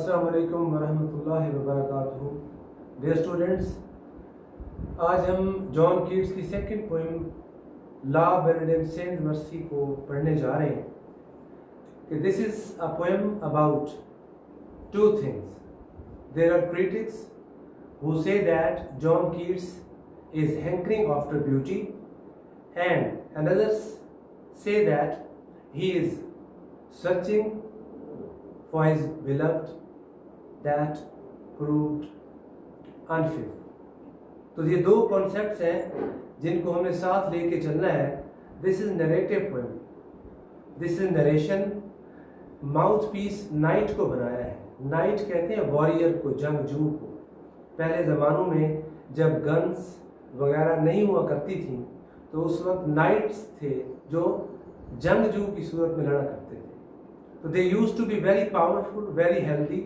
अस्सलाम वरहमतुल्लाहि वबरकातुहू dear students आज हम जॉन कीट्स की second poem la Benedict saint mercy को पढ़ने जा रहे हैं। कि this is a poem about two things there are critics who say that John Keats is hankering after beauty, and others say that he is searching for his beloved that proved unfit. तो ये दो concepts हैं जिनको हमें साथ लेके चलना है। This is narrative poem this is narration mouthpiece knight को बनाया है। नाइट कहते हैं वॉरियर को जंगजू को। पहले ज़मानों में जब गन्स वगैरह नहीं हुआ करती थी तो उस वक्त नाइट्स थे जो जंगजू की सूरत में लड़ा करते थे। तो they use to be very powerful very healthy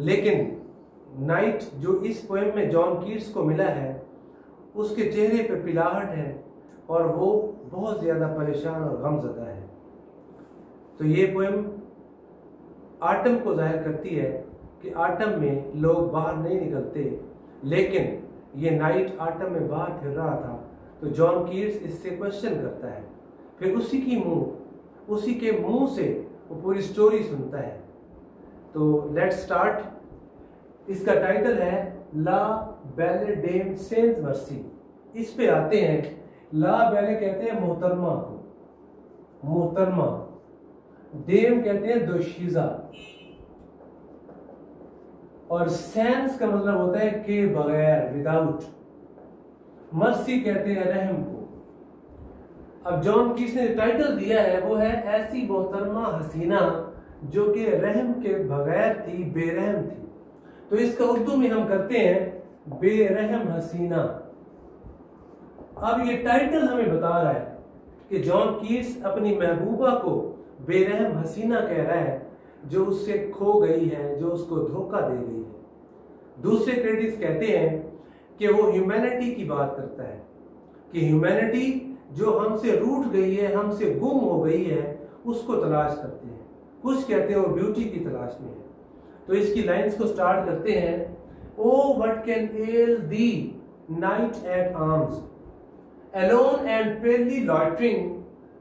लेकिन नाइट जो इस पोएम में जॉन कीट्स को मिला है, उसके चेहरे पे पिलाहट है और वो बहुत ज़्यादा परेशान और गमजदा है। तो ये पोएम आटम को ज़ाहिर करती है कि आटम में लोग बाहर नहीं निकलते, लेकिन ये नाइट आटम में बाहर फिर रहा था तो जॉन कीट्स इससे क्वेश्चन करता है। फिर उसी की मुँह, उसी के मुँह से वो पूरी स्टोरी सुनता है। तो लेट्स स्टार्ट इसका टाइटल है ला बेले डेम सेंस मर्सी इस पे आते हैं। ला बेले कहते हैं मोहतरमा को। मोहतरमा। डेम कहते हैं दोशीजा और सेंस का मतलब होता है के बगैर विदाउट मर्सी कहते हैं रहम को। अब जॉन कीस ने टाइटल दिया है, वो है ऐसी मोहतरमा हसीना। जो कि रहम के बगैर थी, बेरहम थी। तो इसका उर्दू में हम करते हैं, बेरहम हसीना। अब ये टाइटल हमें बता रहा है कि जॉन कीट्स अपनी महबूबा को बेरहम हसीना कह रहा है, जो उससे खो गई है, जो उसको धोखा दे गई है। दूसरे क्रिटिक्स कहते हैं कि वो ह्यूमैनिटी की बात करता है, कि ह्यूमैनिटी जो हमसे रूठ गई है, हमसे गुम हो गई है, उसको तलाश करते हैं। कुछ कहते हैं वो ब्यूटी की तलाश में है तो इसकी लाइंस को स्टार्ट करते हैं O what can ail thee knight at arms alone and palely loitering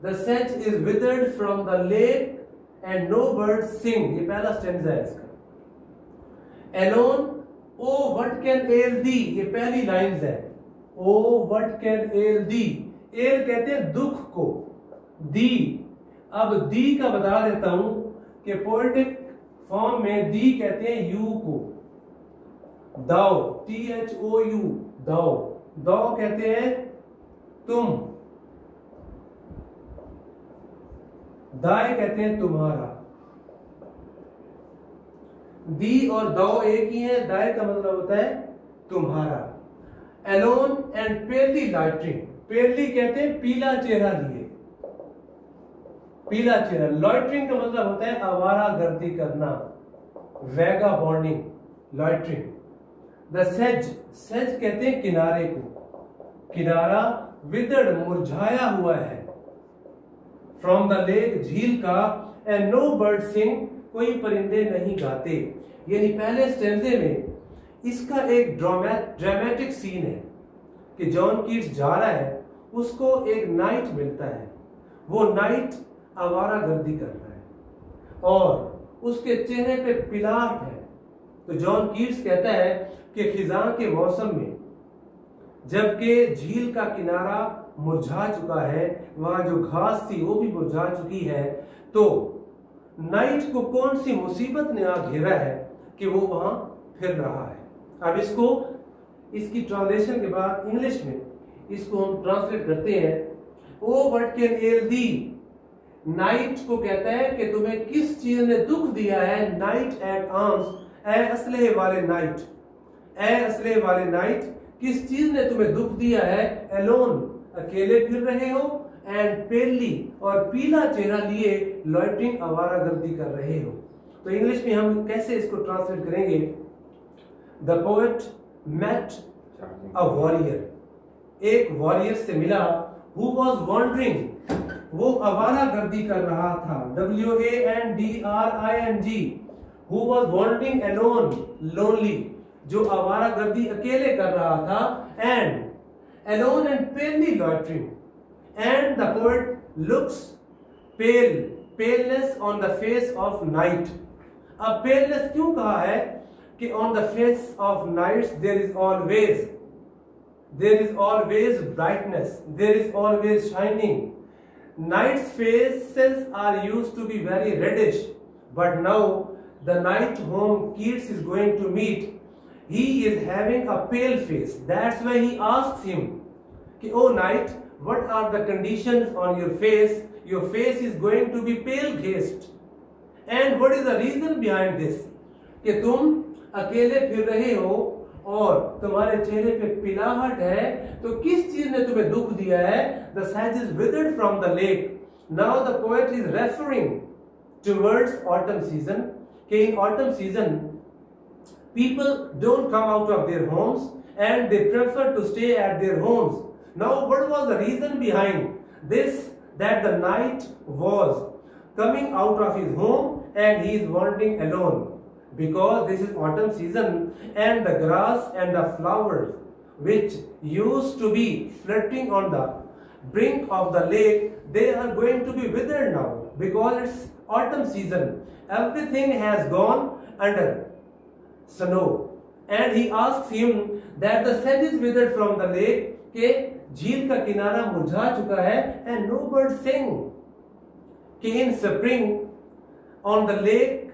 the sedge is withered from the lake and no birds sing ये पहला स्टेंजा है इसका alone O what can ail thee ये पहली lines है O what can ail thee ail कहते हैं दुख को दी अब दी का बता देता हूँ कि पोएटिक फॉर्म में दी कहते हैं यू को। दाओ टी एच ओ यू दाओ। दाओ कहते हैं तुम। दाए कहते हैं तुम्हारा। दी और दो एक ही है, दाए का मतलब होता है तुम्हारा। Alone and palely loitering palely कहते हैं पीला चेहरा लिए पीला चेहरा लॉइटरिंग का मतलब होता है आवारा गर्दी करना, vagabonding loitering the sage sage कहते हैं किनारे को। किनारा विदड़ मुरझाया हुआ है। फ्रॉम द लेक झील का एंड नो बर्ड सिंग कोई परिंदे नहीं गाते। यानी पहले स्टेंजे में, इसका एक ड्रामेटिक सीन है कि जॉन कीट्स जा रहा है, उसको एक नाइट मिलता है। वो नाइट आवारा गर्दी कर रहा है। और उसके चेहरे पे पिलाट है। तो जॉन कीट्स कहता है कि खिजा के मौसम में, जबकि झील का किनारा मुरझा चुका है, वहाँ जो घास थी वो भी मुरझा चुकी है तो नाइट को कौन सी मुसीबत ने आ घेरा है कि वो वहाँ फिर रहा है? अब इसको, इसकी ट्रांसलेशन के बाद इंग्लिश में इसको हम ट्रांसलेट करते हैं, O what can ail thee knight को कहता है कि तुम्हें किस चीज़ ने दुख दिया है? नाइट एट आर्म्स ए असले वाले नाइट ए असले वाले नाइट किस चीज़ ने तुम्हें दुख दिया है? एलोन अकेले फिर रहे हो? एंड पेली और पीला चेहरा लिए लॉइटिंग आवारा गर्दी कर रहे हो। तो इंग्लिश में हम कैसे इसको ट्रांसलेट करेंगे? The poet met a warrior एक वॉरियर से मिला हु वॉज़ वॉन्डरिंग वो आवारा गर्दी कर रहा था W A N D R I N G who was wandering alone lonely जो आवारा गर्दी अकेले कर रहा था and alone and palely loitering and the poet looks pale paleness on the face of night अब paleness क्यों कहा है कि on the face of nights there is always there is always brightness there is always shining night's faces are used to be very reddish but now the night whom Keats is going to meet he is having a pale face. That's why he asks him, Oh night, what are the conditions on your face? Your face is going to be pale faced. And what is the reason behind this? कि तुम अकेले फिर रहे हो और तुम्हारे चेहरे पे पिलाहट है तो किस चीज़ ने तुम्हें दुख दिया है? द सैज is withered from the lake now the poet is referring towards autumn season के in autumn season people don't come out of their homes and they prefer to stay at their homes now what was the reason behind this that the knight was coming out of his home and he is wanting alone because this is autumn season and the grass and the flowers which used to be flirting on the brink of the lake they are going to be withered now because it's autumn season everything has gone under snow. And he asks him that the sedge is withered from the lake के झील का किनारा मुरझा चुका है and no bird sing कि in spring on the lake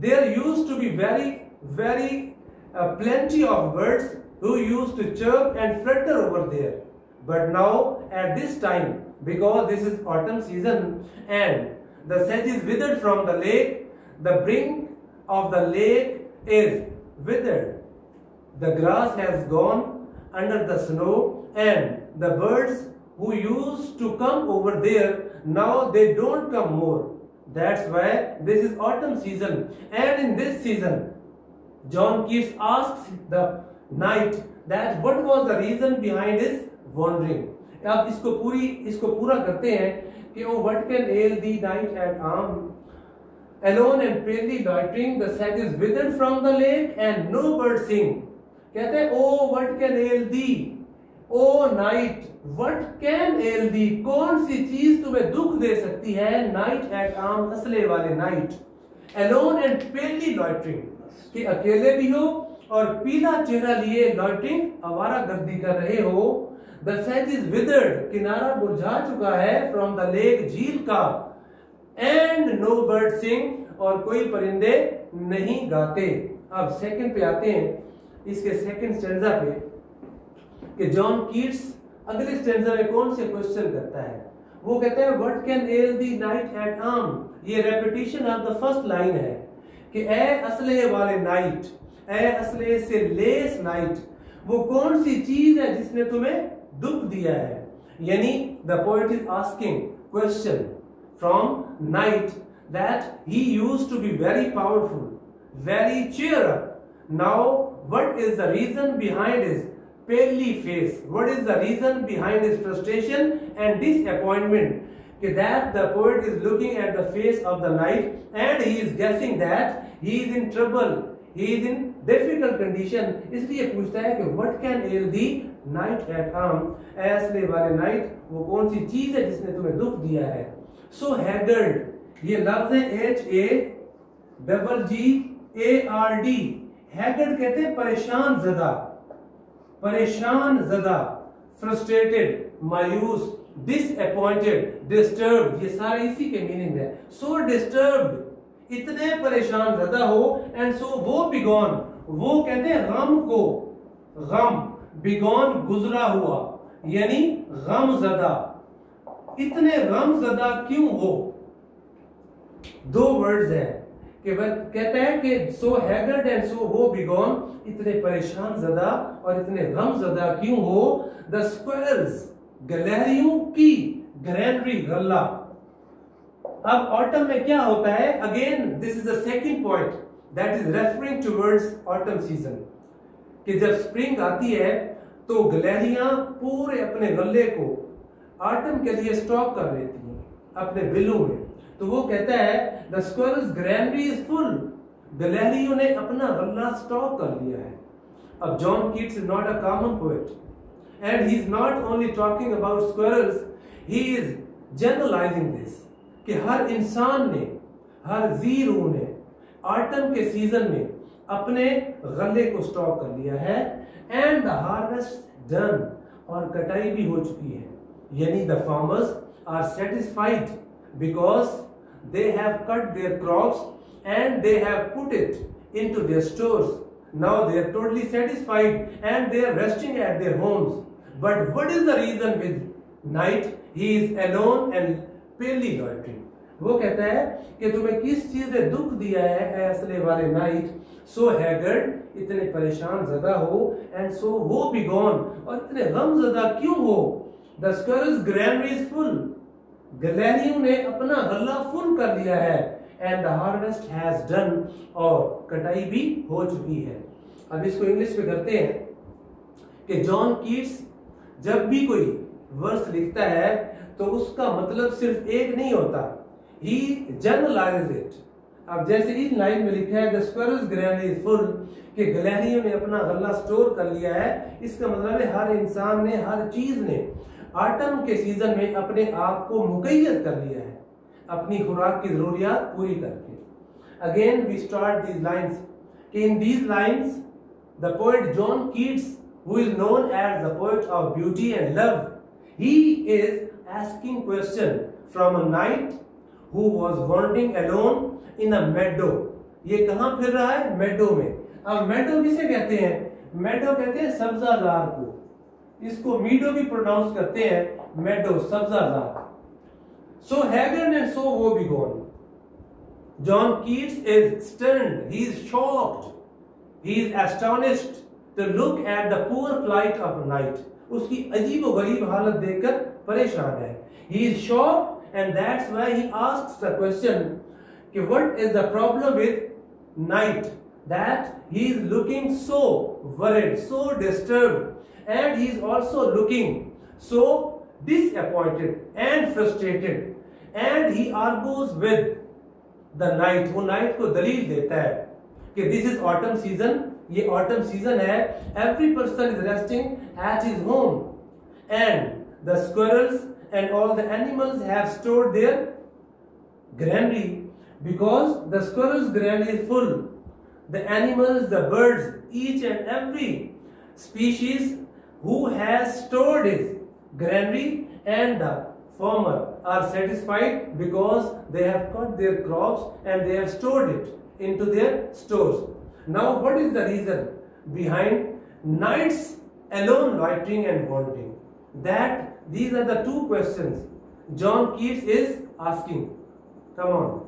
there used to be very very uh, plenty of birds who used to chirp and flutter over there but now at this time because this is autumn season and the sedge is withered from the lake the brink of the lake is withered. The grass has gone under the snow and the birds who used to come over there, now they don't come more. That's why this is autumn season. And in this season, John Keats asks the knight that what was the reason behind his wandering. अब इसको पूरी इसको पूरा करते हैं कि O what can ail thee knight at arm alone and palely loitering, the sap is withered from the lake and no bird sing. कहते हैं O what can ail thee O knight what can ail thee कौन सी चीज़ तुम्हें दुख दे सकती है? Night eight आम असले वाले नाइट। एलोन एंड पेली लॉइटरिंग कि अकेले भी हो और पीला चेहरा लिए लॉइटरिंग आवारा गर्दी कर रहे हो। द सेज इज़ विदर्ड किनारा मुरझा चुका है फ्रॉम द लेक झील का। एंड नो बर्ड सिंग और कोई परिंदे नहीं गाते। अब सेकंड पे आते हैं, इसके सेकंड स्टेंजा पे। कि जॉन कीट्स अगले स्टेंजा में कौन से क्वेश्चन करता है? वो कहते हैं what can ail thee knight at arm ये repetition of the first line है कि ए असले वाले नाइट ए असले से लेस नाइट वो कौन सी चीज़ है जिसने तुम्हें दुख दिया है? यानी the poet is asking question from knight that he used to be very powerful very cheer up. Now, what is the reason behind his palely face what is the reason behind this frustration and disappointment कि that the poet is looking at the face of the life and he is guessing that he is in trouble he is in difficult condition इसलिए पूछता है कि what can ail thee knight at हम ऐसे वाले night वो कौन सी चीज़ है जिसने तुम्हें दुख दिया है? सो हैगर्ड ये लफ्ज है H A double G A R D haggard कहते हैं परेशान ज़दा। परेशान जदा फ्रस्ट्रेटेड मायूस डिसअपॉइंटेड डिस्टर्ब ये सारे इसी के मीनिंग है। सो डिस्टर्ब इतने परेशान, ज़्यादा हो एंड सो वो बिगॉन वो कहते हैं गम को, गम बिगॉन गुजरा हुआ, यानी गम जदा इतने गम जदा क्यों हो? दो वर्ड्स हैं। कि कहता है कि सो हैगर्ड एंड सो वो बिगॉन, इतने परेशान जदा और इतने गम जदा क्यों हो? द स्क्वेरल्स गलहरियों की ग्रैनरी गल्ला। अब ऑटम में क्या होता है? Again this is the second point that is referring towards autumn season कि जब स्प्रिंग आती है तो गलहरियाँ पूरे अपने गले को आटम के लिए स्टॉक कर लेती है, अपने बिलों में। तो वो कहता है the squirrel's granary is full गलहरियों ने अपना गल्ला स्टॉक कर लिया है। अब John Keats is not a common poet and he is not only talking about squirrels he is generalizing this कि हर इंसान ने, हर जी रूह ने ऑटम के सीज़न में अपने गले को स्टॉक कर लिया है एंड द हार्वेस्ट डन और कटाई भी हो चुकी है। यानी the farmers are satisfied because they have cut their crops and they have put it into their stores now they are totally satisfied and they are resting at their homes but what is the reason with knight he is alone and palely loitering वो कहता है कि तुम्हें किस चीज ने दुख दिया है असले वाले नाइट सो हैगर्ड इतने परेशान ज्यादा हो एंड सो वो बी गॉन और इतने गम ज्यादा क्यों हो the squirrel's granary is full गलहरियों ने अपना गला फुल कर लिया है and the harvest has done और कटाई भी हो चुकी है। अब इसको इंग्लिश में करते हैं कि जॉन कीट्स जब भी कोई वर्स लिखता है तो उसका मतलब सिर्फ़ एक नहीं होता। ही जनरलाइज इट अब जैसे इन लाइन में लिखा है the squirrel's granary is full कि गलहरियों ने अपना गला स्टोर कर लिया है, इसका मतलब है हर इंसान ने, हर चीज़ ने आटम के सीज़न में अपने आप को मुकैद कर लिया है। अपनी खुराक की जरूरियात पूरी करके। Again we start these lines कि in these lines the poet John Keats who is known as the poet of beauty and love, he is asking question from a knight who was wandering alone in a meadow ये कहाँ फिर रहा है? मेडो में। अब मेडो किसे कहते हैं? मेडो कहते हैं सब्जाजार को। इसको मीडो भी प्रोनाउंस करते हैं मेडो सब्जाजा सो Hagen and so woebegone John Keats is stern he is shocked he is astonished to look at the poor plight of knight उसकी अजीब और गरीब हालत देखकर परेशान है। He is shock and that's why he asks the question कि what is the problem with knight that he is looking so worried so disturbed and he is also looking so disappointed and frustrated and he argues with the night वो night को दलील देता है कि this is autumn season ये autumn season है every person is resting at his home and the squirrels and all the animals have stored their granary because the squirrel's granary is full. The animals, the birds, each and every species who has stored his granary and the farmer are satisfied because they have cut their crops and they have stored it into their stores. Now what is the reason behind nights alone loitering and wanting? That these are the two questions John Keats is asking. Come on.